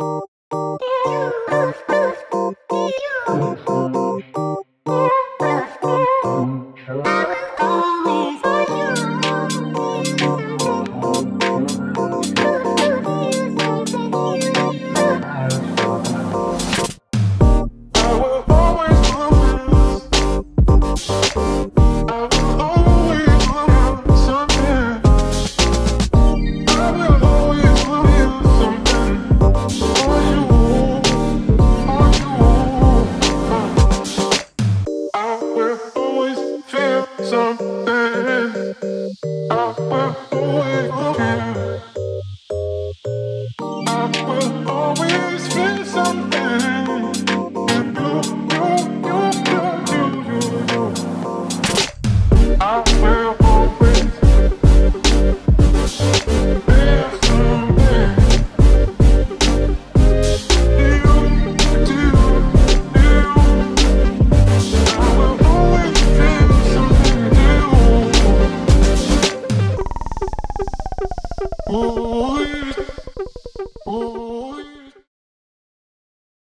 you Ooh, eh, ooh. Eh, eh. ah, ah, Oh, oh, oh.